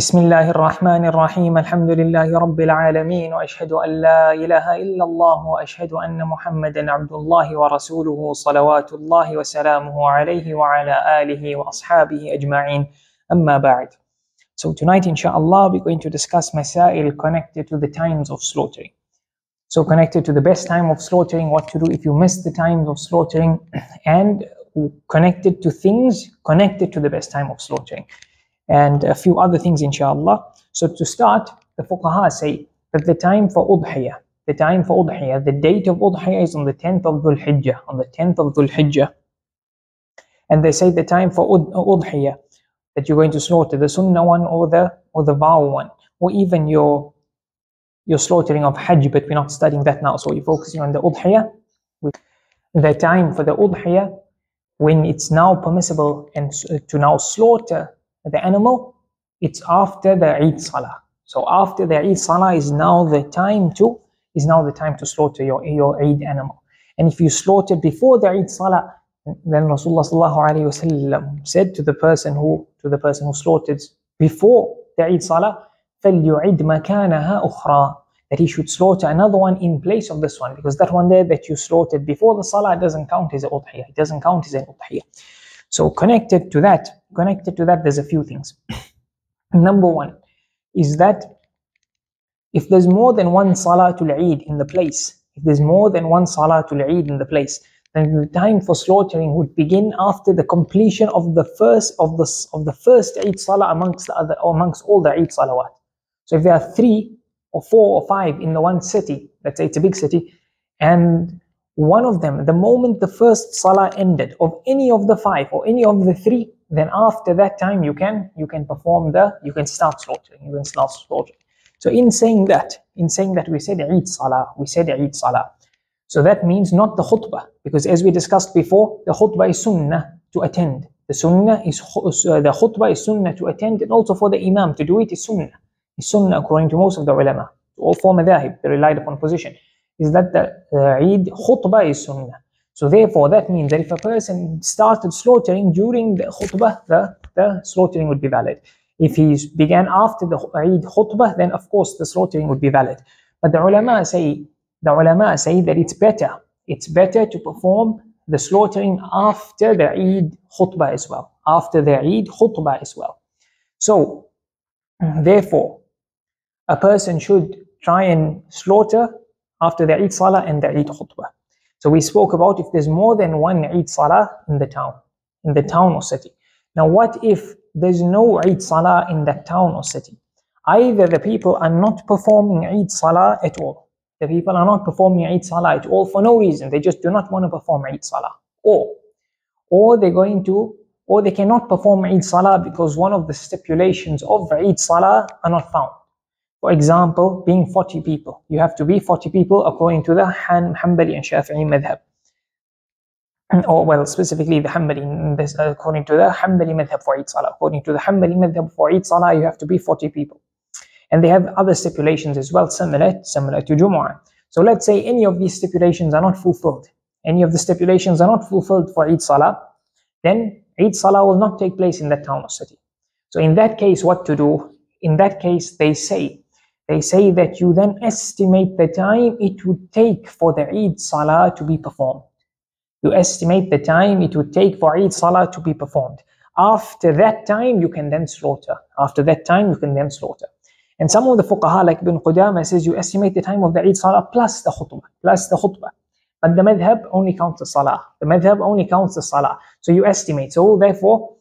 بسم الله الرحمن الرحيم الحمد لله رب العالمين واشهد ان لا اله الا الله واشهد ان محمدا عبد الله ورسوله صلوات الله وسلامه عليه وعلى اله واصحابه اجمعين اما بعد So tonight inshallah we're going to discuss masail connected to the times of slaughtering. So connected to the best time of slaughtering, what to do if you miss the times of slaughtering and connected to things connected to the best time of slaughtering. and a few other things inshallah. So to start, the fuqaha say that the time for udhiyah, the time for udhiyah, the date of udhiyah is on the 10th of Dhul Hijjah, on the 10th of Dhul Hijjah. And they say the time for uh, udhiyah, that you're going to slaughter, the sunnah one or the or the vow one, or even your your slaughtering of hajj, but we're not studying that now, so we're focusing on the udhiyah. The time for the udhiyah, when it's now permissible and uh, to now slaughter the animal, it's after the Eid Salah. So after the Eid Salah is now the time to is now the time to slaughter your, your Eid animal. And if you slaughter before the Eid Salah, then Rasulullah said to the person who to the person who slaughtered before the Eid Salah, فَلْيُعِدْ مَكَانَهَا أُخْرَى that he should slaughter another one in place of this one because that one there that you slaughtered before the Salah doesn't count as a udhiyah. It doesn't count as an udhiyah. So connected to that, connected to that, there's a few things. Number one is that if there's more than one Salatul Eid in the place, if there's more than one Salatul Eid in the place, then the time for slaughtering would begin after the completion of the first of the of the first Eid Salah amongst the other amongst all the Eid Salawat. So if there are three or four or five in the one city, let's say it's a big city, and one of them, the moment the first salah ended of any of the five or any of the three, then after that time you can you can perform the you can start slaughtering, you can start slaughtering. So in saying that, in saying that we said Eid Salah, we said Eid Salah. So that means not the khutbah, because as we discussed before, the khutbah is sunnah to attend. The sunnah is uh, the khutbah is sunnah to attend, and also for the imam to do it is sunnah. It's sunnah according to most of the ulama. All four madhahib, the relied upon position is that the uh, Eid khutbah is sunnah. So therefore, that means that if a person started slaughtering during the khutbah, the, the slaughtering would be valid. If he began after the Eid khutbah, then of course the slaughtering would be valid. But the ulama say, the ulama say that it's better. It's better to perform the slaughtering after the Eid khutbah as well. After the Eid khutbah as well. So, therefore, a person should try and slaughter after the Eid Salah and the Eid Khutbah. So we spoke about if there's more than one Eid Salah in the town, in the town or city. Now what if there's no Eid Salah in that town or city? Either the people are not performing Eid Salah at all. The people are not performing Eid Salah at all for no reason. They just do not want to perform Eid Salah. Or, or they're going to, or they cannot perform Eid Salah because one of the stipulations of Eid Salah are not found. For example, being 40 people. You have to be 40 people according to the Han, Hanbali and Shafi'i madhab. Or, well, specifically the Hanbali, this, according to the Hanbali madhab for Eid Salah. According to the Hanbali madhab for Eid Salah, you have to be 40 people. And they have other stipulations as well, similar, similar to Jumu'ah. So let's say any of these stipulations are not fulfilled. Any of the stipulations are not fulfilled for Eid Salah, then Eid Salah will not take place in that town or city. So in that case, what to do? In that case, they say they say that you then estimate the time it would take for the Eid Salah to be performed. You estimate the time it would take for Eid Salah to be performed. After that time, you can then slaughter. After that time, you can then slaughter. And some of the fuqaha, like Ibn Qudama, says you estimate the time of the Eid Salah plus the khutbah, plus the khutbah. But the madhab only counts the salah. The madhab only counts the salah. So you estimate. So therefore,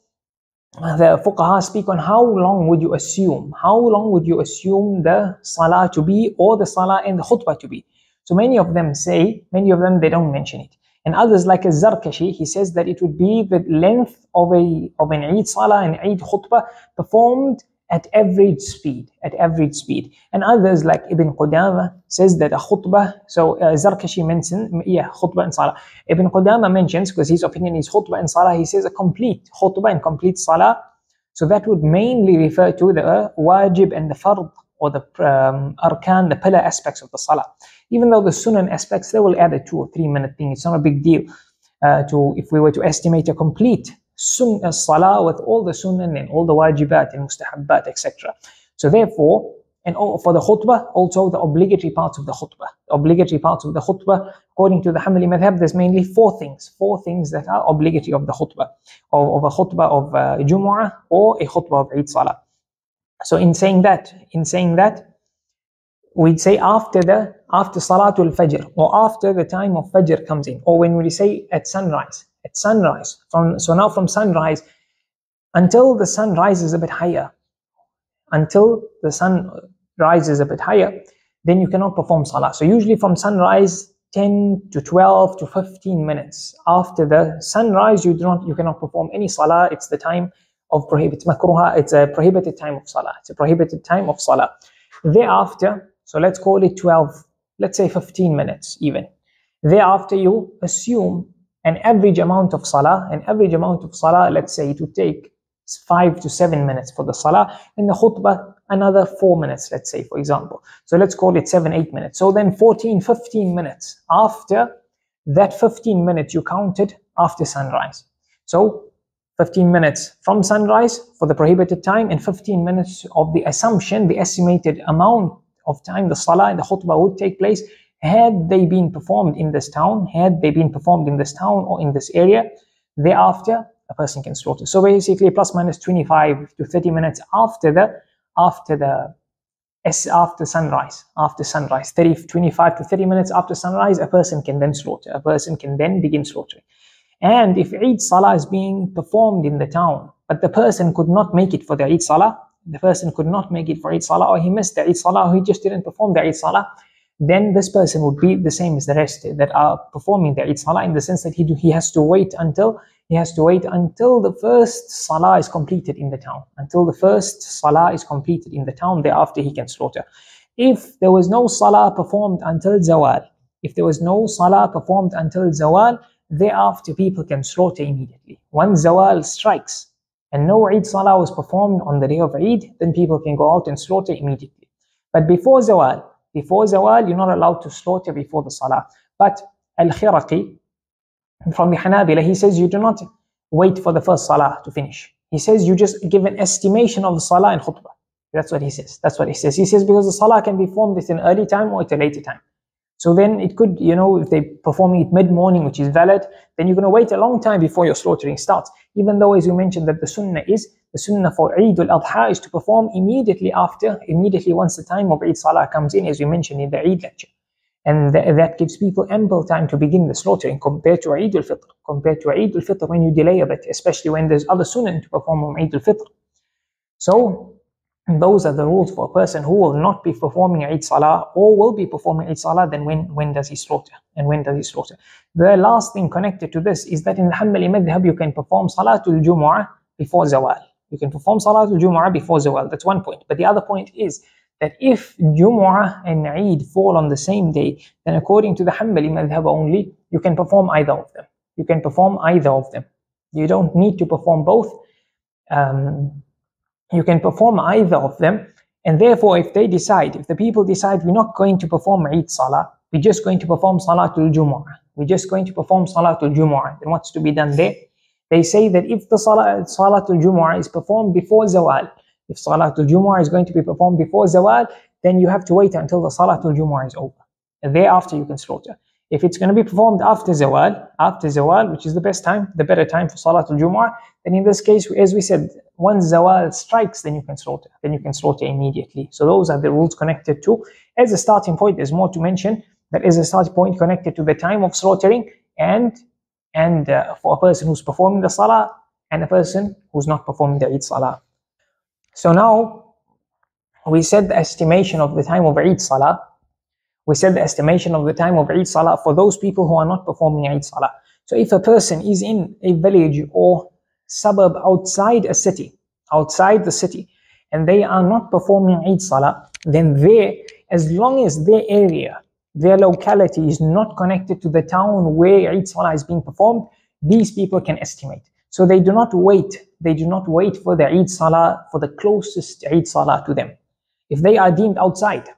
Uh, the fuqaha speak on how long would you assume, how long would you assume the salah to be or the salah and the khutbah to be. So many of them say, many of them, they don't mention it. And others like Az-Zarkashi, he says that it would be the length of, a, of an Eid salah and Eid khutbah performed at average speed, at average speed. And others like Ibn Qudama says that a khutbah, so uh, Zarkashi mentions, yeah, khutbah and salah. Ibn Qudama mentions, because his opinion is khutbah and salah, he says a complete khutbah and complete salah. So that would mainly refer to the uh, wajib and the fard, or the um, arkan, the pillar aspects of the salah. Even though the sunan aspects, they will add a two or three minute thing. It's not a big deal uh, to if we were to estimate a complete sunnah salah with all the sunnah and all the wajibat and mustahabbat, etc. So therefore, and for the khutbah, also the obligatory parts of the khutbah. The obligatory parts of the khutbah, according to the Hanbali madhab, there's mainly four things. Four things that are obligatory of the khutbah, of, of a khutbah of uh, Jumu'ah or a khutbah of Eid Salah. So in saying that, in saying that, we'd say after the after Salatul Fajr or after the time of Fajr comes in, or when we say at sunrise, at sunrise. From so now from sunrise until the sun rises a bit higher, until the sun rises a bit higher, then you cannot perform salah. So usually from sunrise, 10 to 12 to 15 minutes after the sunrise, you do not, you cannot perform any salah. It's the time of prohibited makruha. It's a prohibited time of salah. It's a prohibited time of salah. Thereafter, so let's call it 12, let's say 15 minutes even. Thereafter, you assume an average amount of salah, an average amount of salah, let's say it would take five to seven minutes for the salah, and the khutbah another four minutes, let's say, for example. So let's call it seven, eight minutes. So then 14, 15 minutes after that 15 minutes you counted after sunrise. So 15 minutes from sunrise for the prohibited time and 15 minutes of the assumption, the estimated amount of time the salah and the khutbah would take place had they been performed in this town, had they been performed in this town or in this area, thereafter a person can slaughter. So basically plus minus 25 to 30 minutes after the after the after sunrise, after sunrise, 30, 25 to 30 minutes after sunrise, a person can then slaughter. A person can then begin slaughtering. And if Eid Salah is being performed in the town, but the person could not make it for the Eid Salah, the person could not make it for Eid Salah, or he missed the Eid Salah, or he just didn't perform the Eid Salah, then this person would be the same as the rest that are performing the Eid Salah in the sense that he, do, he has to wait until he has to wait until the first salah is completed in the town. Until the first salah is completed in the town, thereafter he can slaughter. If there was no salah performed until zawal, if there was no salah performed until zawal, thereafter people can slaughter immediately. Once zawal strikes and no Eid salah was performed on the day of Eid, then people can go out and slaughter immediately. But before zawal, before zawal, you're not allowed to slaughter before the salah. But Al-Khiraqi, from the Hanabila, he says you do not wait for the first salah to finish. He says you just give an estimation of the salah and khutbah. That's what he says. That's what he says. He says because the salah can be formed at an early time or at a later time. So then it could, you know, if they're performing it mid-morning, which is valid, then you're going to wait a long time before your slaughtering starts. Even though, as you mentioned, that the sunnah is, the sunnah for Eid al-Adha is to perform immediately after, immediately once the time of Eid Salah comes in, as we mentioned in the Eid lecture. And th that gives people ample time to begin the slaughtering compared to Eid al-Fitr. Compared to Eid al-Fitr when you delay a bit, especially when there's other sunnah to perform on Eid al-Fitr. So those are the rules for a person who will not be performing Eid Salah or will be performing Eid Salah, then when, when does he slaughter? And when does he slaughter? The last thing connected to this is that in the Hanbali Madhab, you can perform Salatul Jumu'ah before Zawal. You can perform Salatul Jumu'ah before Zawal. That's one point. But the other point is that if Jumu'ah and Eid fall on the same day, then according to the Hanbali madhab only, you can perform either of them. You can perform either of them. You don't need to perform both. Um, you can perform either of them. And therefore, if they decide, if the people decide we're not going to perform Eid Salah, we're just going to perform Salatul Jumu'ah, we're just going to perform Salatul Jumu'ah, then what's to be done there? They say that if the Salah, Salatul Jumu'ah is performed before Zawal, if Salatul Jumu'ah is going to be performed before Zawal, then you have to wait until the Salatul Jumu'ah is over. And thereafter you can slaughter. If it's going to be performed after Zawal, after Zawal, which is the best time, the better time for Salatul Jumu'ah, then in this case, as we said, once Zawal strikes, then you can slaughter. Then you can slaughter immediately. So those are the rules connected to. As a starting point, there's more to mention. That is a starting point connected to the time of slaughtering and and uh, for a person who's performing the Salah and a person who's not performing the Eid Salah. So now we said the estimation of the time of Eid Salah. We said the estimation of the time of Eid Salah for those people who are not performing Eid Salah. So if a person is in a village or suburb outside a city, outside the city, and they are not performing Eid Salah, then they, as long as their area, their locality is not connected to the town where Eid Salah is being performed, these people can estimate. So they do not wait they do not wait for the Eid Salah, for the closest Eid Salah to them. If they are deemed outside,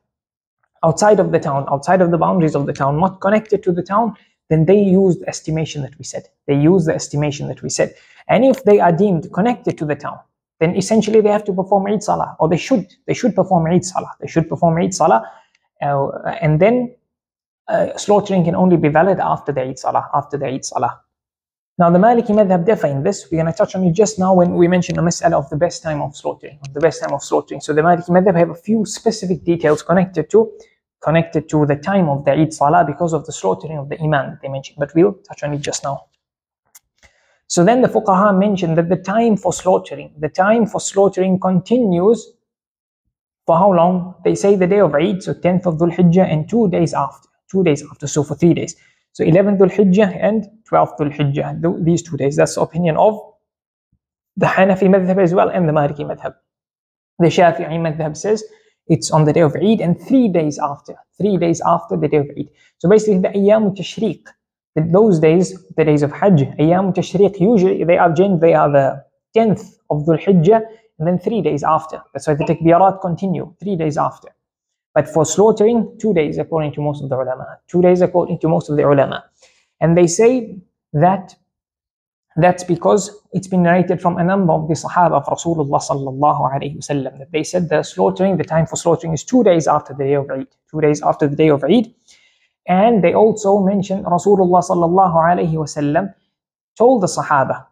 outside of the town, outside of the boundaries of the town, not connected to the town, then they use the estimation that we said. They use the estimation that we said. And if they are deemed connected to the town, then essentially they have to perform Eid Salah, or they should. They should perform Eid Salah. They should perform Eid Salah, uh, and then uh, slaughtering can only be valid after the Eid Salah, after the Eid Salah. Now the Maliki madhab differ in this. We're going to touch on it just now when we mention the mas'ala of the best time of slaughtering, of the best time of slaughtering. So the Maliki madhab have a few specific details connected to connected to the time of the Eid Salah because of the slaughtering of the Imam that they mentioned. But we'll touch on it just now. So then the Fuqaha mentioned that the time for slaughtering, the time for slaughtering continues for how long? They say the day of Eid, so 10th of Dhul Hijjah and two days after, two days after, so for three days. So 11th Dhul Hijjah and 12th Dhul Hijjah, these two days. That's the opinion of the Hanafi madhab as well and the Maliki madhab. The Shafi'i madhab says it's on the day of Eid and three days after, three days after the day of Eid. So basically the Ayyam Tashriq, those days, the days of Hajj, Ayyam Tashriq, usually they are, they are the 10th of Dhul Hijjah and then three days after. That's why the takbirat continue, three days after. But for slaughtering, two days according to most of the ulama. Two days according to most of the ulama. And they say that that's because it's been narrated from a number of the Sahaba of Rasulullah sallallahu alayhi wasallam that they said the slaughtering, the time for slaughtering is two days after the day of Eid. Two days after the day of Eid. And they also mentioned Rasulullah sallallahu alayhi wasallam told the Sahaba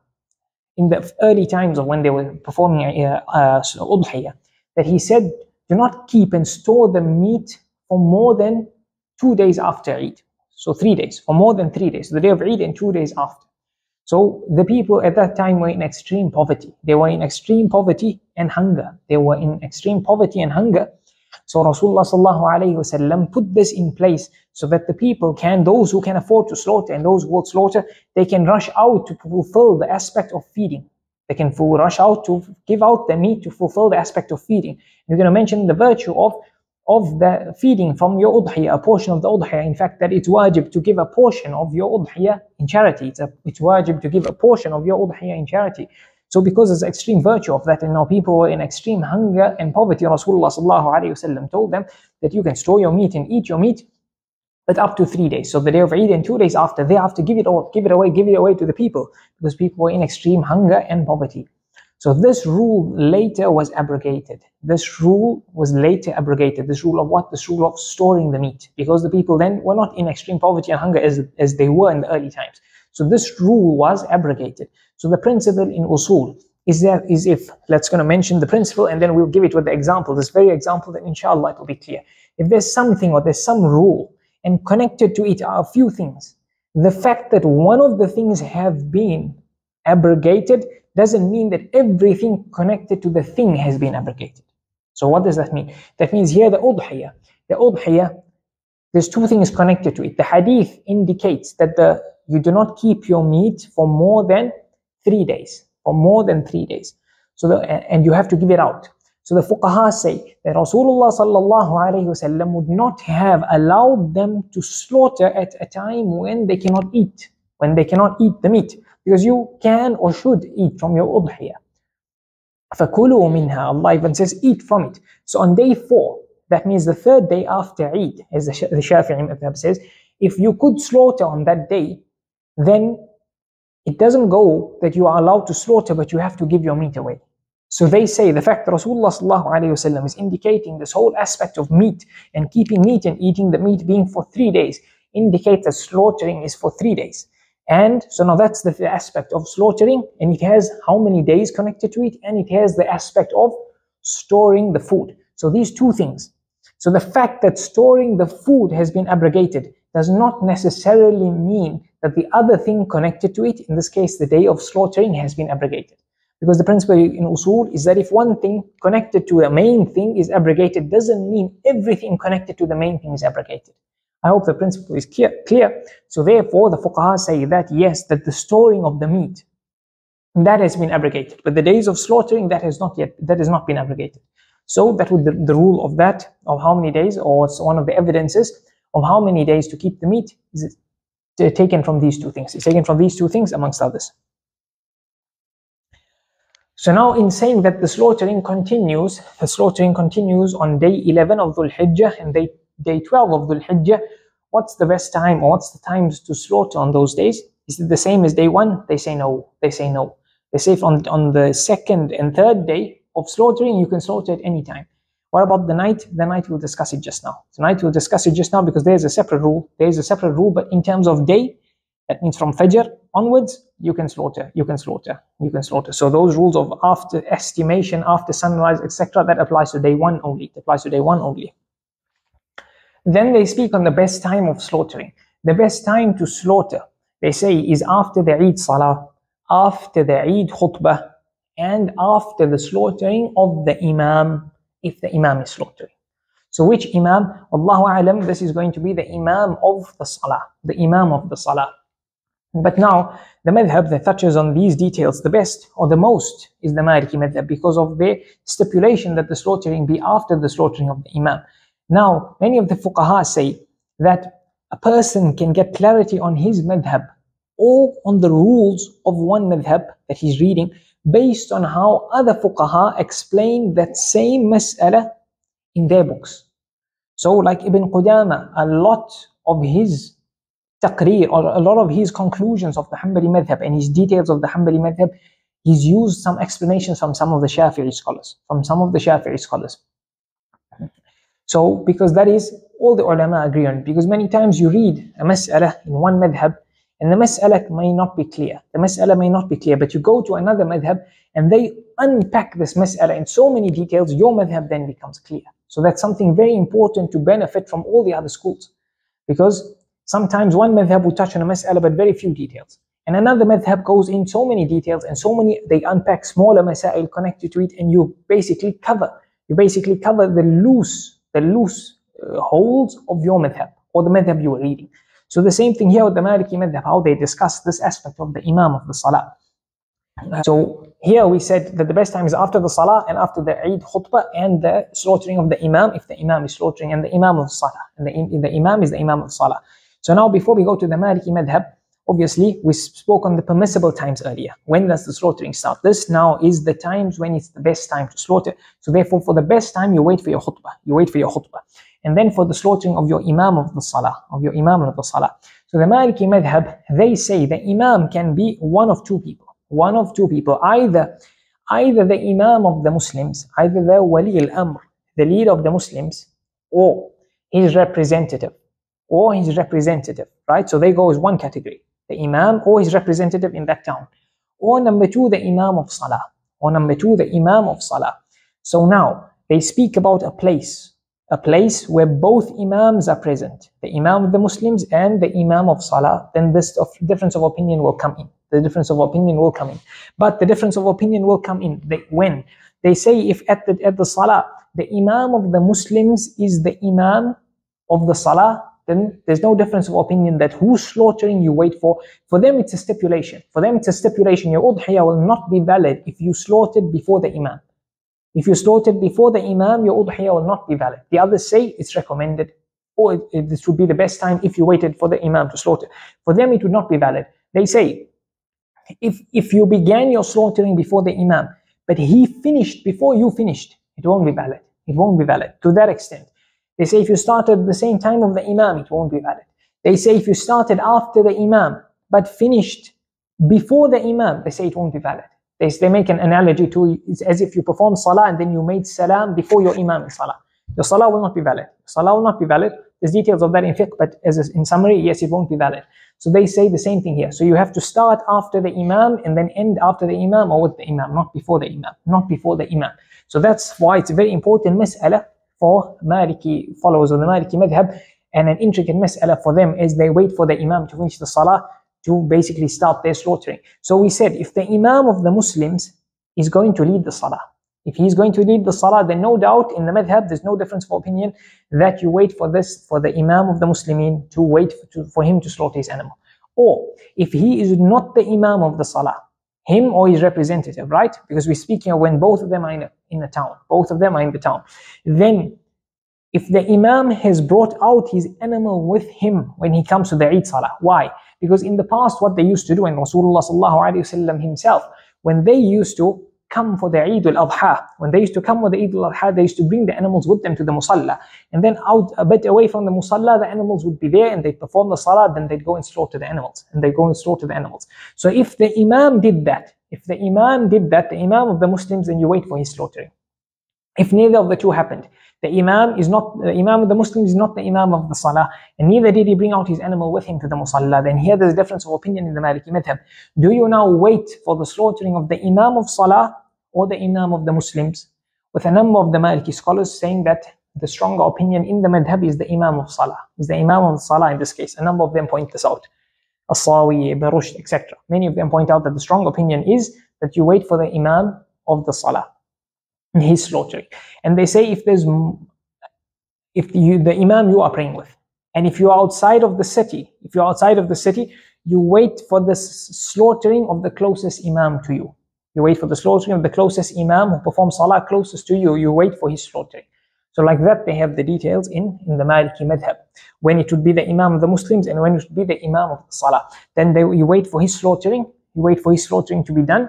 in the early times of when they were performing uh, uh, udhiyah that he said do not keep and store the meat for more than two days after Eid. So three days, for more than three days, the day of Eid and two days after. So the people at that time were in extreme poverty. They were in extreme poverty and hunger. They were in extreme poverty and hunger. So Rasulullah sallallahu put this in place so that the people can, those who can afford to slaughter and those who will slaughter, they can rush out to fulfill the aspect of feeding. They can rush out to give out the meat to fulfill the aspect of feeding. You're going to mention the virtue of of the feeding from your udhiyah, a portion of the udhiyah. In fact, that it's wajib to give a portion of your udhiyah in charity. It's, a, it's wajib to give a portion of your udhiyah in charity. So because there's extreme virtue of that, and now people were in extreme hunger and poverty, Rasulullah sallallahu told them that you can store your meat and eat your meat but up to three days. So the day of Eid and two days after, they have to give it all, give it away, give it away to the people because people were in extreme hunger and poverty. So this rule later was abrogated. This rule was later abrogated. This rule of what? This rule of storing the meat because the people then were not in extreme poverty and hunger as, as they were in the early times. So this rule was abrogated. So the principle in usul is that is if let's going to mention the principle and then we'll give it with the example, this very example, then inshallah it will be clear. If there's something or there's some rule and connected to it are a few things. The fact that one of the things have been abrogated doesn't mean that everything connected to the thing has been abrogated. So what does that mean? That means here the udhiyah. The udhiyah, there's two things connected to it. The hadith indicates that the you do not keep your meat for more than three days. For more than three days. So the, and you have to give it out. So the fuqaha say that Rasulullah sallallahu alayhi wasallam would not have allowed them to slaughter at a time when they cannot eat, when they cannot eat the meat, because you can or should eat from your udhiyah. فَكُلُوا مِنْهَا Allah even says, eat from it. So on day four, that means the third day after Eid, as the, the Shafi'i Madhab says, if you could slaughter on that day, then it doesn't go that you are allowed to slaughter, but you have to give your meat away. So they say the fact that Rasulullah is indicating this whole aspect of meat and keeping meat and eating the meat being for three days indicates that slaughtering is for three days. And so now that's the aspect of slaughtering, and it has how many days connected to it, and it has the aspect of storing the food. So these two things. So the fact that storing the food has been abrogated does not necessarily mean that the other thing connected to it, in this case the day of slaughtering, has been abrogated. Because the principle in usul is that if one thing connected to the main thing is abrogated, doesn't mean everything connected to the main thing is abrogated. I hope the principle is clear. clear. So therefore, the fuqaha say that yes, that the storing of the meat, that has been abrogated. But the days of slaughtering, that has not yet, that has not been abrogated. So that would the, the rule of that, of how many days, or it's one of the evidences of how many days to keep the meat is taken from these two things. It's taken from these two things amongst others. So now in saying that the slaughtering continues, the slaughtering continues on day 11 of Dhul Hijjah and day, day 12 of Dhul Hijjah, what's the best time or what's the times to slaughter on those days? Is it the same as day one? They say no. They say no. They say on, on the second and third day of slaughtering, you can slaughter at any time. What about the night? The night we'll discuss it just now. Tonight we'll discuss it just now because there's a separate rule. There's a separate rule, but in terms of day, that means from Fajr onwards, you can slaughter, you can slaughter, you can slaughter. So those rules of after estimation, after sunrise, etc., that applies to day one only. It applies to day one only. Then they speak on the best time of slaughtering. The best time to slaughter, they say, is after the Eid Salah, after the Eid Khutbah, and after the slaughtering of the Imam, if the Imam is slaughtering. So which Imam? Allahu Alam, this is going to be the Imam of the Salah, the Imam of the Salah. But now, the madhab that touches on these details the best or the most is the Maliki madhab because of the stipulation that the slaughtering be after the slaughtering of the Imam. Now, many of the fuqaha say that a person can get clarity on his madhab or on the rules of one madhab that he's reading based on how other fuqaha explain that same mas'ala in their books. So like Ibn Qudama, a lot of his taqreer or a lot of his conclusions of the Hanbali madhab and his details of the Hanbali madhab, he's used some explanations from some of the Shafi'i scholars, from some of the Shafi'i scholars. So, because that is all the ulama agree on, because many times you read a mas'ala in one madhab, and the mas'ala may not be clear. The mas'ala may not be clear, but you go to another madhab, and they unpack this mas'ala in so many details, your madhab then becomes clear. So that's something very important to benefit from all the other schools. Because sometimes one madhab will touch on a mas'ala, but very few details. And another madhab goes in so many details and so many, they unpack smaller masail connected to it, and you basically cover, you basically cover the loose the loose uh, holes of your madhab or the madhab you are reading. So the same thing here with the Maliki madhab, how they discuss this aspect of the imam of the salah. So here we said that the best time is after the salah and after the Eid khutbah and the slaughtering of the imam if the imam is slaughtering and the imam of salah. And the, the imam is the imam of salah. So now before we go to the Maliki madhab, Obviously, we spoke on the permissible times earlier. When does the slaughtering start? This now is the times when it's the best time to slaughter. So therefore, for the best time, you wait for your khutbah. You wait for your khutbah. And then for the slaughtering of your imam of the salah, of your imam of the salah. So the Maliki madhab, they say the imam can be one of two people. One of two people. Either, either the imam of the Muslims, either the wali al-amr, the leader of the Muslims, or his representative, or his representative, right? So they go as one category the Imam or his representative in that town. Or number two, the Imam of Salah. Or number two, the Imam of Salah. So now they speak about a place, a place where both Imams are present, the Imam of the Muslims and the Imam of Salah. Then this difference of opinion will come in. The difference of opinion will come in. But the difference of opinion will come in they, when they say if at the at the Salah the Imam of the Muslims is the Imam of the Salah then there's no difference of opinion that who's slaughtering you wait for. For them, it's a stipulation. For them, it's a stipulation. Your udhiyah will not be valid if you slaughtered before the imam. If you slaughtered before the imam, your udhiyah will not be valid. The others say it's recommended, or it, it, this would be the best time if you waited for the imam to slaughter. For them, it would not be valid. They say, if, if you began your slaughtering before the imam, but he finished before you finished, it won't be valid. It won't be valid to that extent. They say if you started at the same time of the Imam, it won't be valid. They say if you started after the Imam, but finished before the Imam, they say it won't be valid. They, they make an analogy to it's as if you perform Salah and then you made Salam before your Imam in Salah. Your Salah will not be valid. Salah will not be valid. There's details of that in fiqh, but as in summary, yes, it won't be valid. So they say the same thing here. So you have to start after the Imam and then end after the Imam or with the Imam, not before the Imam, not before the Imam. So that's why it's a very important mas'ala for Maliki followers of the Maliki madhab and an intricate mas'ala for them is they wait for the Imam to finish the salah to basically start their slaughtering. So we said if the Imam of the Muslims is going to lead the salah, if he's going to lead the salah, then no doubt in the madhab, there's no difference of opinion that you wait for this, for the Imam of the Muslimin to wait for, to, for him to slaughter his animal. Or if he is not the Imam of the salah, him or his representative, right? Because we're speaking of when both of them are in a, in a town, both of them are in the town. Then, if the Imam has brought out his animal with him when he comes to the Eid Salah, why? Because in the past, what they used to do, and Rasulullah himself, when they used to come for the Eid al-Adha, when they used to come for the Eid al-Adha, they used to bring the animals with them to the musalla. And then out a bit away from the musalla, the animals would be there and they'd perform the salah, then they'd go and slaughter the animals. And they'd go and slaughter the animals. So if the Imam did that, if the Imam did that, the Imam of the Muslims, then you wait for his slaughtering. If neither of the two happened, the Imam is not the Imam of the Muslims is not the Imam of the Salah, and neither did he bring out his animal with him to the Musalla. Then here there's a difference of opinion in the Maliki madhab. Do you now wait for the slaughtering of the Imam of Salah or the Imam of the Muslims? With a number of the Maliki scholars saying that the stronger opinion in the madhab is the Imam of Salah, is the Imam of Salah in this case. A number of them point this out. Asawi, Ibn Rushd, etc. Many of them point out that the strong opinion is that you wait for the Imam of the Salah his slaughtering. And they say if there's if you the imam you are praying with, and if you're outside of the city, if you're outside of the city, you wait for the slaughtering of the closest imam to you. You wait for the slaughtering of the closest imam who performs salah closest to you. You wait for his slaughtering. So like that, they have the details in, in the Maliki madhab. When it would be the imam of the Muslims and when it would be the imam of the salah. Then they, you wait for his slaughtering. You wait for his slaughtering to be done.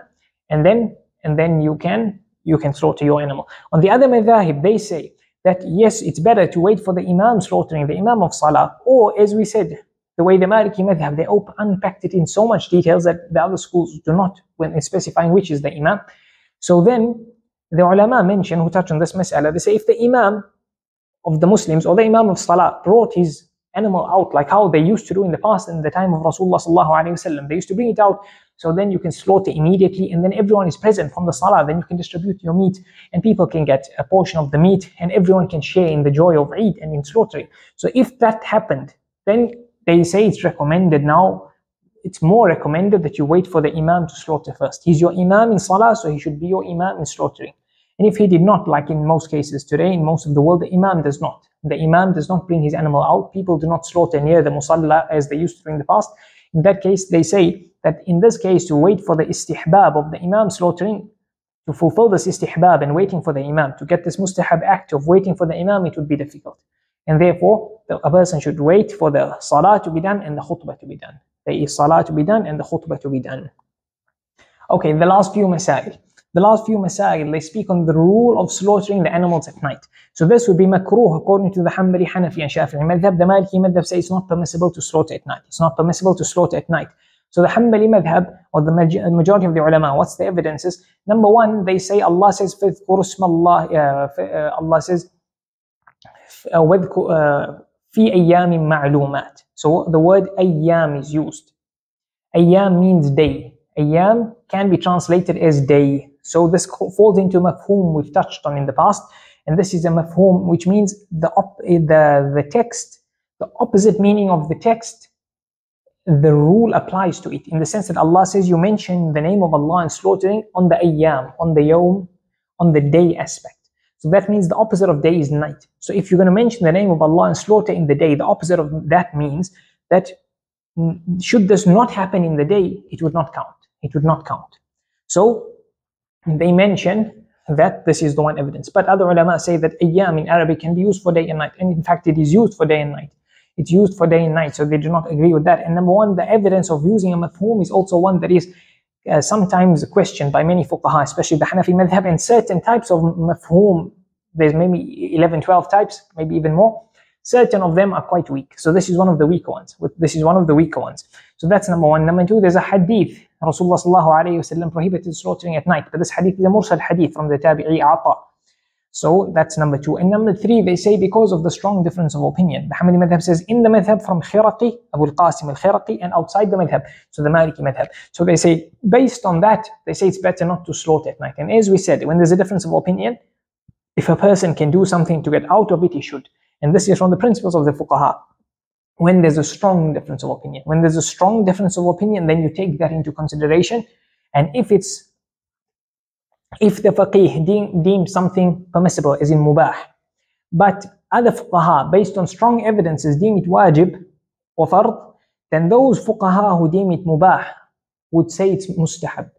And then, and then you can you can slaughter your animal. On the other madhahib, they say that yes, it's better to wait for the imam slaughtering, the imam of salah, or as we said, the way the Maliki madhab, they unpacked it in so much details that the other schools do not when specifying which is the imam. So then the ulama mention who touch on this mas'ala, they say if the imam of the Muslims or the imam of salah brought his animal out like how they used to do in the past in the time of Rasulullah sallallahu wasallam. They used to bring it out so then you can slaughter immediately and then everyone is present from the salah. Then you can distribute your meat and people can get a portion of the meat and everyone can share in the joy of Eid and in slaughtering. So if that happened, then they say it's recommended now. It's more recommended that you wait for the imam to slaughter first. He's your imam in salah, so he should be your imam in slaughtering. And if he did not, like in most cases today, in most of the world, the imam does not. The imam does not bring his animal out. People do not slaughter near the musalla as they used to in the past. In that case, they say that in this case, to wait for the istihbab of the imam slaughtering, to fulfill this istihbab and waiting for the imam, to get this mustahab act of waiting for the imam, it would be difficult. And therefore, a person should wait for the salah to be done and the khutbah to be done. The salah to be done and the khutbah to be done. Okay, the last few masail. The last few masail, they speak on the rule of slaughtering the animals at night. So this would be makruh according to the Hanbali, Hanafi and Shafi'i. The Maliki madhab say it's not permissible to slaughter at night. It's not permissible to slaughter at night. So the Hanbali madhab or the majority of the ulama, what's the evidences? Number one, they say Allah says, Allah, uh, uh, Allah says, uh, uh, fi ayyamin ma'lumat. So the word ayyam is used. Ayyam means day. Ayyam can be translated as day. So this falls into mafhum we've touched on in the past. And this is a mafhum which means the, the, the text, the opposite meaning of the text the rule applies to it in the sense that Allah says you mention the name of Allah in slaughtering on the ayyam, on the yawm, on the day aspect. So that means the opposite of day is night. So if you're going to mention the name of Allah and slaughter in the day, the opposite of that means that should this not happen in the day, it would not count. It would not count. So they mention that this is the one evidence. But other ulama say that ayyam in Arabic can be used for day and night. And in fact, it is used for day and night. It's used for day and night. So they do not agree with that. And number one, the evidence of using a mafhum is also one that is uh, sometimes questioned by many fuqaha, especially the Hanafi madhab, and certain types of mafhum. There's maybe 11, 12 types, maybe even more. Certain of them are quite weak. So this is one of the weaker ones. This is one of the weaker ones. So that's number one. Number two, there's a hadith. Rasulullah prohibited slaughtering at night. But this hadith is a mursal hadith from the tabi'i Ata. So that's number two. And number three, they say because of the strong difference of opinion. The Hanbali madhab says in the madhab from Khiraqi, Abu al-Qasim al-Khiraqi, and outside the madhab, so the Maliki madhab. So they say, based on that, they say it's better not to slaughter at night. And as we said, when there's a difference of opinion, if a person can do something to get out of it, he should. And this is from the principles of the fuqaha. When there's a strong difference of opinion, when there's a strong difference of opinion, then you take that into consideration. And if it's if the faqih deem, deem something permissible as in mubah, but other fuqaha based on strong evidences deem it wajib or fard, then those fuqaha who deem it mubah would say it's mustahab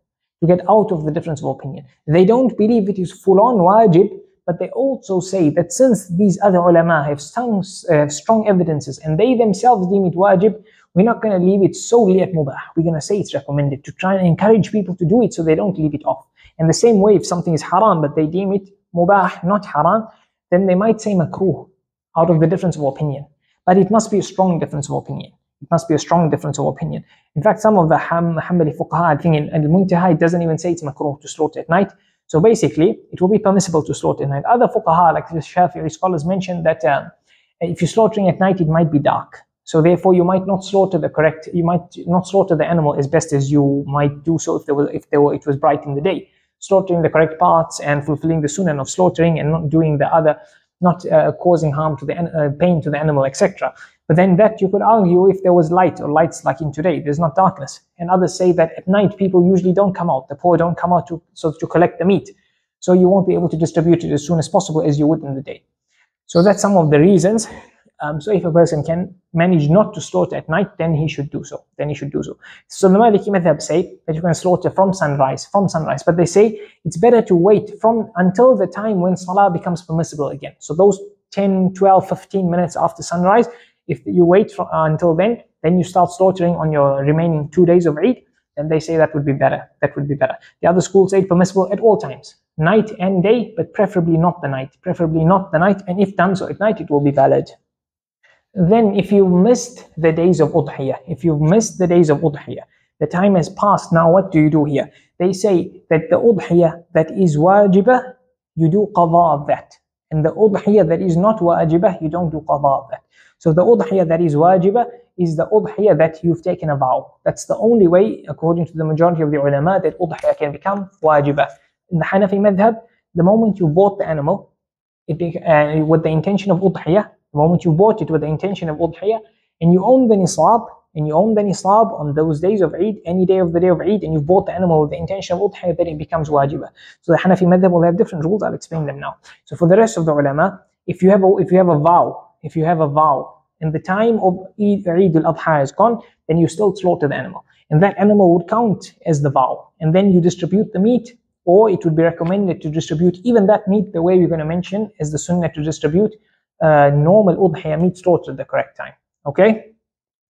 to get out of the difference of opinion. They don't believe it is full on wajib, but they also say that since these other ulama have strong, uh, strong evidences and they themselves deem it wajib, we're not going to leave it solely at mubah. We're going to say it's recommended to try and encourage people to do it so they don't leave it off. In the same way, if something is haram but they deem it mubah, not haram, then they might say makruh out of the difference of opinion. But it must be a strong difference of opinion. It must be a strong difference of opinion. In fact, some of the Ham, Hanbali fuqaha, I think in Al-Muntaha, it doesn't even say it's makruh to slaughter at night. So basically, it will be permissible to slaughter at night. Other fuqaha, like the Shafi'i scholars mentioned that um, if you're slaughtering at night, it might be dark. So therefore, you might not slaughter the correct, you might not slaughter the animal as best as you might do so if there was, if there were, it was bright in the day. Slaughtering the correct parts and fulfilling the sunnah of slaughtering and not doing the other, not uh, causing harm to the uh, pain to the animal, etc. But then that you could argue if there was light or lights like in today, there's not darkness. And others say that at night people usually don't come out, the poor don't come out to so to collect the meat. So you won't be able to distribute it as soon as possible as you would in the day. So that's some of the reasons um, so if a person can manage not to slaughter at night, then he should do so. Then he should do so. So the Maliki madhab say that you can slaughter from sunrise, from sunrise. But they say it's better to wait from until the time when salah becomes permissible again. So those 10, 12, 15 minutes after sunrise, if you wait for, uh, until then, then you start slaughtering on your remaining two days of Eid, then they say that would be better. That would be better. The other schools say permissible at all times, night and day, but preferably not the night. Preferably not the night. And if done so at night, it will be valid. Then if you missed the days of Udhiyah, if you've missed the days of Udhiyah, the time has passed, now what do you do here? They say that the Udhiyah that is wajibah, you do qadha of that. And the Udhiyah that is not wajibah, you don't do qadha of that. So the Udhiyah that is wajibah is the Udhiyah that you've taken a vow. That's the only way, according to the majority of the ulama, that Udhiyah can become wajibah. In the Hanafi madhab, the moment you bought the animal, it, uh, with the intention of Udhiyah, the moment you bought it with the intention of udhiyah and you own the nisab, and you own the nisab on those days of Eid, any day of the day of Eid, and you bought the animal with the intention of udhiyah, then it becomes wajibah. So the Hanafi madhab will have different rules. I'll explain them now. So for the rest of the ulama, if you have a, if you have a vow, if you have a vow, and the time of Eid, Eid al-Adha is gone, then you still slaughter the animal. And that animal would count as the vow. And then you distribute the meat, or it would be recommended to distribute even that meat the way we're going to mention as the sunnah to distribute normal udhiyah meat slaughtered at the correct time. Okay?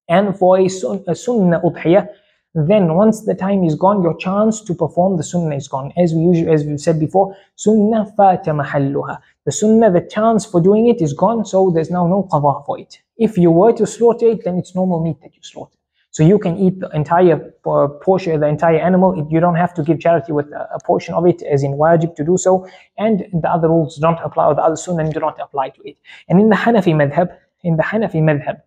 And for a, sun, a sunnah udhiyah, then once the time is gone, your chance to perform the sunnah is gone. As we usually, as we've said before, sunnah fata mahalluha. The sunnah, the chance for doing it is gone, so there's now no qadha for it. If you were to slaughter it, then it's normal meat that you slaughter. So you can eat the entire uh, portion, of the entire animal. You don't have to give charity with a portion of it, as in wajib to do so. And the other rules don't apply, the other sunnah do not apply to it. And in the Hanafi madhab, in the Hanafi madhab,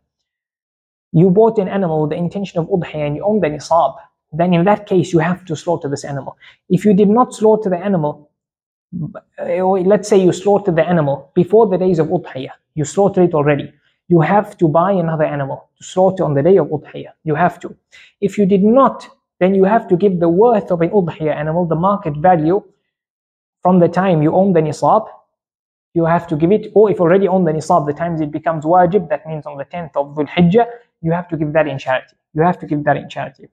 you bought an animal with the intention of udhiyah and you own the nisab, then in that case you have to slaughter this animal. If you did not slaughter the animal, uh, let's say you slaughtered the animal before the days of udhiyah, you slaughtered it already you have to buy another animal to slaughter on the day of Udhiyah. You have to. If you did not, then you have to give the worth of an Udhiyah animal, the market value, from the time you own the nisab, you have to give it, or if already own the nisab, the times it becomes wajib, that means on the 10th of Dhul Hijjah, you have to give that in charity. You have to give that in charity.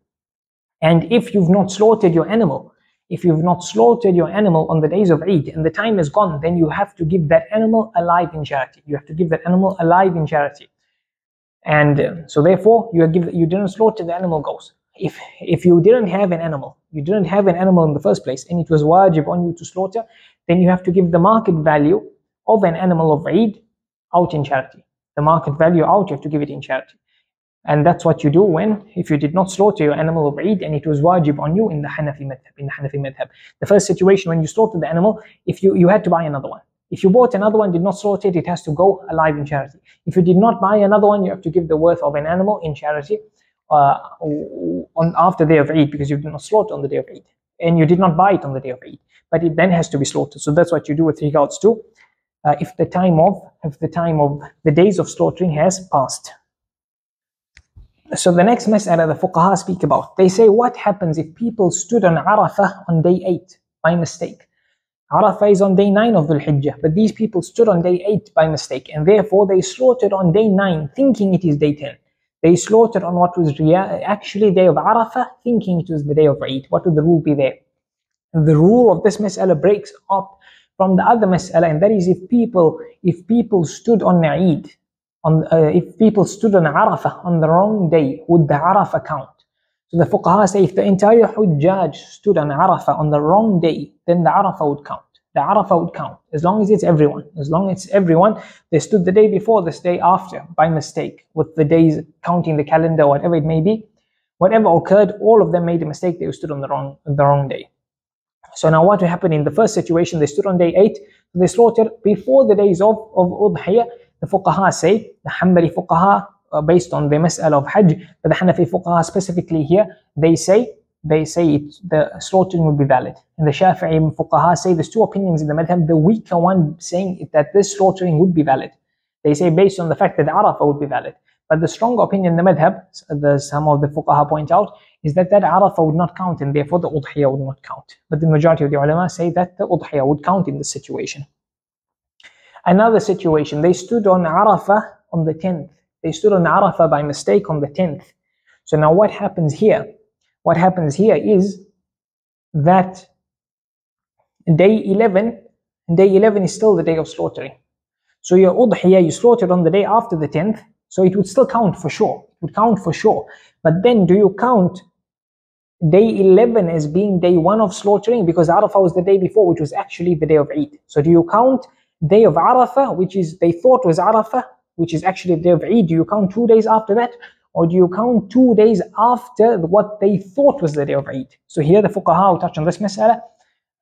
And if you've not slaughtered your animal, if you've not slaughtered your animal on the days of Eid and the time is gone, then you have to give that animal alive in charity. You have to give that animal alive in charity. And uh, so therefore, you give you didn't slaughter the animal goes. If if you didn't have an animal, you didn't have an animal in the first place, and it was wajib on you to slaughter, then you have to give the market value of an animal of Eid out in charity. The market value out, you have to give it in charity. And that's what you do when, if you did not slaughter your animal of Eid and it was wajib on you in the Hanafi madhab, in the Hanafi madhab. The first situation when you slaughtered the animal, if you, you had to buy another one. If you bought another one, did not slaughter it, it has to go alive in charity. If you did not buy another one, you have to give the worth of an animal in charity uh, on after the day of Eid because you did not slaughter on the day of Eid. And you did not buy it on the day of Eid. But it then has to be slaughtered. So that's what you do with regards to uh, if the time of if the time of the days of slaughtering has passed. So the next mas'ala the fuqaha speak about, they say what happens if people stood on Arafah on day 8 by mistake. Arafah is on day 9 of Dhul Hijjah, but these people stood on day 8 by mistake and therefore they slaughtered on day 9 thinking it is day 10. They slaughtered on what was actually day of Arafah thinking it was the day of Eid. What would the rule be there? The rule of this mas'ala breaks up from the other mas'ala and that is if people if people stood on Eid on, uh, if people stood on Arafah on the wrong day, would the Arafah count? So the fuqaha say if the entire hujjaj stood on Arafah on the wrong day, then the Arafah would count. The Arafah would count as long as it's everyone. As long as it's everyone, they stood the day before, this day after by mistake with the days counting the calendar, whatever it may be. Whatever occurred, all of them made a mistake. They stood on the wrong the wrong day. So now what happened in the first situation? They stood on day eight. They slaughtered before the days of of Udhiyah. The fuqaha say the Hanbali fuqaha uh, based on the mas'ala of Hajj, but the Hanafi fuqaha specifically here, they say they say it, the slaughtering will be valid. And the Shafi'i fuqaha say there's two opinions in the madhab. The weaker one saying that this slaughtering would be valid. They say based on the fact that Arafah would be valid. But the strong opinion in the madhab, the, some of the fuqaha point out, is that that Arafah would not count and therefore the Udhiyah would not count. But the majority of the ulama say that the Udhiyah would count in this situation. Another situation, they stood on Arafah on the 10th. They stood on Arafah by mistake on the 10th. So now what happens here? What happens here is that day 11, day 11 is still the day of slaughtering. So your udhiyah, you slaughtered on the day after the 10th, so it would still count for sure. It would count for sure. But then do you count day 11 as being day 1 of slaughtering? Because Arafah was the day before, which was actually the day of Eid. So do you count day of Arafah, which is they thought was Arafah, which is actually the day of Eid? Do you count two days after that? or do you count two days after what they thought was the day of Eid? So here the fuqaha touch on this mas'ala.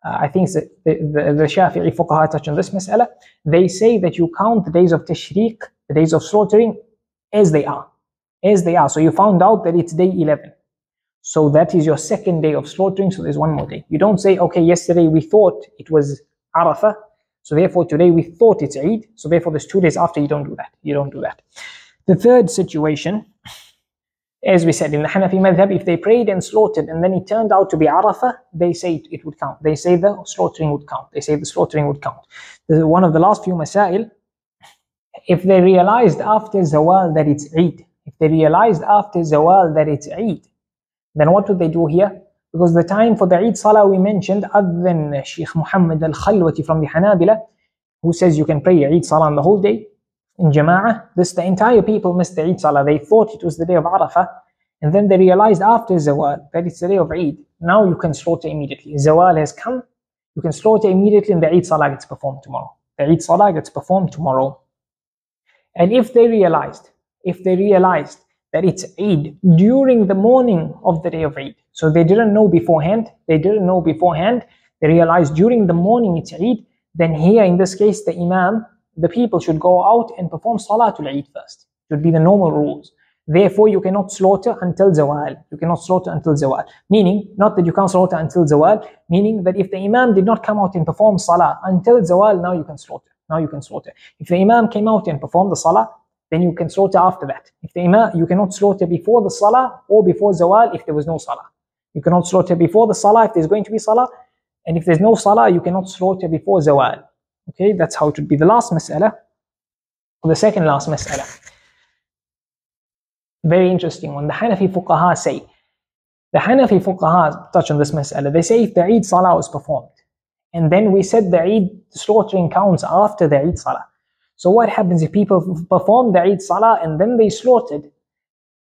Uh, I think the, the, the Shafi'i fuqaha touch on this mas'ala. They say that you count the days of tashriq, the days of slaughtering, as they are. As they are. So you found out that it's day 11. So that is your second day of slaughtering, so there's one more day. You don't say, okay, yesterday we thought it was Arafah, so therefore today we thought it's Eid, so therefore there's two days after, you don't do that. You don't do that. The third situation as we said in the Hanafi madhab, if they prayed and slaughtered and then it turned out to be Arafah, they say it, would count. They say the slaughtering would count. They say the slaughtering would count. One of the last few masail, if they realized after Zawal that it's Eid, if they realized after Zawal that it's Eid, then what would they do here? Because the time for the Eid Salah we mentioned, other than Sheikh Muhammad al-Khalwati from the Hanabila, who says you can pray Eid Salah on the whole day, in Jama'ah, this the entire people missed the Eid Salah. They thought it was the day of Arafah, and then they realized after Zawal that it's the day of Eid. Now you can slaughter immediately. Zawal has come, you can slaughter immediately, and the Eid Salah gets performed tomorrow. The Eid Salah gets performed tomorrow. And if they realized, if they realized that it's Eid during the morning of the day of Eid, so they didn't know beforehand, they didn't know beforehand, they realized during the morning it's Eid, then here in this case the Imam the people should go out and perform Salatul Eid first. It would be the normal rules. Therefore, you cannot slaughter until Zawal. You cannot slaughter until Zawal. Meaning, not that you can't slaughter until Zawal, meaning that if the Imam did not come out and perform Salah until Zawal, now you can slaughter. Now you can slaughter. If the Imam came out and performed the Salah, then you can slaughter after that. If the Imam, you cannot slaughter before the Salah or before Zawal if there was no Salah. You cannot slaughter before the Salah if there's going to be Salah, and if there's no Salah, you cannot slaughter before Zawal. Okay, that's how it would be. The last mas'ala, or the second last mas'ala. Very interesting one. The Hanafi fuqaha say, the Hanafi fuqaha touch on this mas'ala. They say if the Eid Salah was performed, and then we said the Eid slaughtering counts after the Eid Salah. So what happens if people perform the Eid Salah and then they slaughtered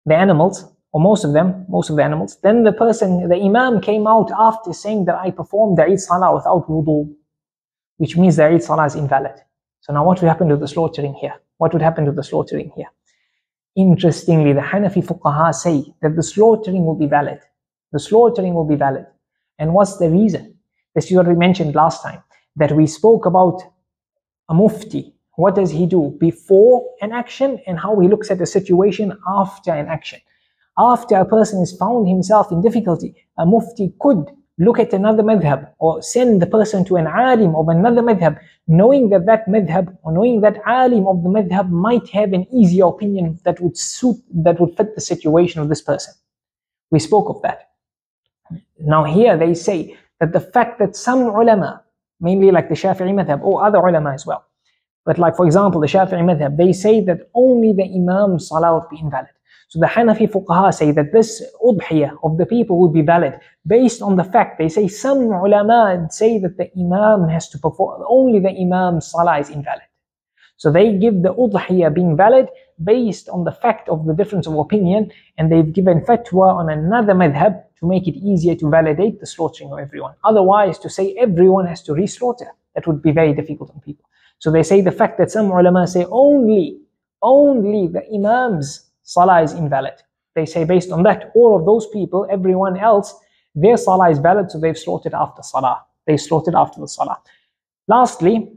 the animals, or most of them, most of the animals, then the person, the Imam came out after saying that I performed the Eid Salah without wudu which means the Eid Salah is invalid. So now what would happen to the slaughtering here? What would happen to the slaughtering here? Interestingly, the Hanafi fuqaha say that the slaughtering will be valid. The slaughtering will be valid. And what's the reason? This you already mentioned last time, that we spoke about a mufti. What does he do before an action and how he looks at the situation after an action. After a person has found himself in difficulty, a mufti could look at another madhab or send the person to an alim of another madhab, knowing that that madhab or knowing that alim of the madhab might have an easier opinion that would suit, that would fit the situation of this person. We spoke of that. Now here they say that the fact that some ulama, mainly like the Shafi'i madhab or other ulama as well, but like for example the Shafi'i madhab, they say that only the imam's salah would be invalid. So the Hanafi fuqaha say that this udhiyah of the people would be valid based on the fact they say some ulama say that the imam has to perform only the imam's salah is invalid. So they give the udhiyah being valid based on the fact of the difference of opinion and they've given fatwa on another madhab to make it easier to validate the slaughtering of everyone. Otherwise, to say everyone has to re-slaughter, that would be very difficult on people. So they say the fact that some ulama say only, only the imam's salah is invalid. They say based on that, all of those people, everyone else, their salah is valid, so they've slaughtered after salah. They slaughtered after the salah. Lastly,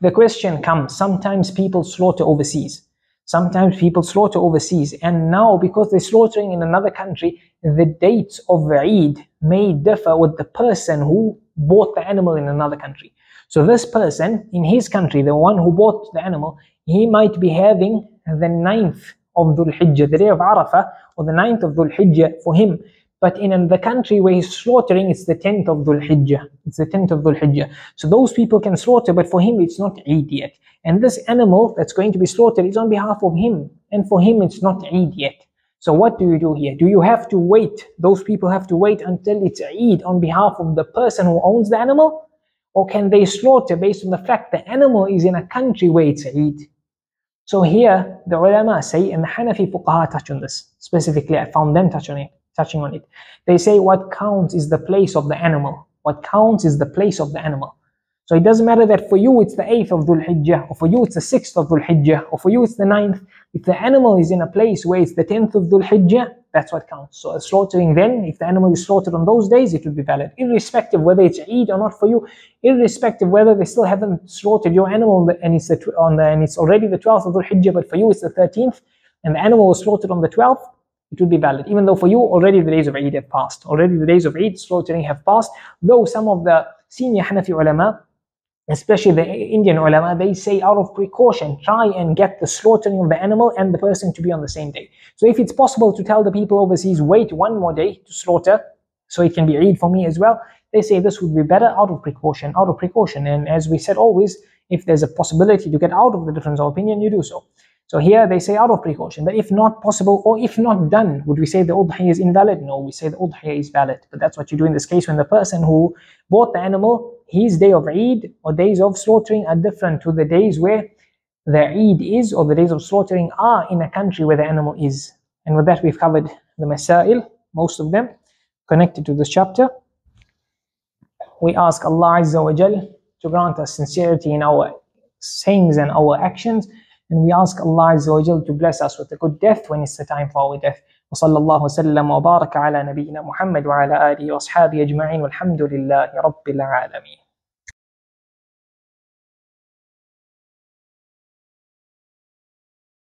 the question comes, sometimes people slaughter overseas. Sometimes people slaughter overseas. And now, because they're slaughtering in another country, the dates of the Eid may differ with the person who bought the animal in another country. So this person in his country, the one who bought the animal, he might be having the ninth of Dhul Hijjah, the day of Arafah, or the ninth of Dhul Hijjah for him. But in the country where he's slaughtering, it's the 10th of Dhul Hijjah. It's the 10th of Dhul Hijjah. So those people can slaughter, but for him it's not Eid yet. And this animal that's going to be slaughtered is on behalf of him. And for him it's not Eid yet. So what do you do here? Do you have to wait? Those people have to wait until it's Eid on behalf of the person who owns the animal? Or can they slaughter based on the fact the animal is in a country where it's Eid? So here, the ulama say, and the Hanafi fuqaha touch on this. Specifically, I found them it touching on it. They say what counts is the place of the animal. What counts is the place of the animal. So it doesn't matter that for you it's the 8th of Dhul Hijjah, or for you it's the 6th of Dhul Hijjah, or for you it's the 9th. If the animal is in a place where it's the 10th of Dhul Hijjah, that's what counts. So slaughtering then, if the animal is slaughtered on those days, it would be valid. Irrespective whether it's Eid or not for you, irrespective whether they still haven't slaughtered your animal and it's, the, on the, and it's already the 12th of Dhul Hijjah, but for you it's the 13th, and the animal was slaughtered on the 12th, it will be valid. Even though for you, already the days of Eid have passed. Already the days of Eid slaughtering have passed. Though some of the senior Hanafi ulama, especially the Indian ulama, they say out of precaution, try and get the slaughtering of the animal and the person to be on the same day. So if it's possible to tell the people overseas, wait one more day to slaughter, so it can be Eid for me as well, they say this would be better out of precaution, out of precaution. And as we said always, if there's a possibility to get out of the difference of opinion, you do so. So here they say out of precaution, but if not possible or if not done, would we say the udhiyah is invalid? No, we say the udhiyah is valid. But that's what you do in this case when the person who bought the animal, his day of Eid or days of slaughtering are different to the days where the Eid is or the days of slaughtering are in a country where the animal is. And with that we've covered the masail, most of them connected to this chapter. We ask Allah Azza wa Jal to grant us sincerity in our sayings and our actions and we ask Allah Azza wa Jal to bless us with a good death when it's the time for our death. وصلى الله وسلم وبارك على نبينا محمد وعلى آله وأصحابه أجمعين والحمد لله رب العالمين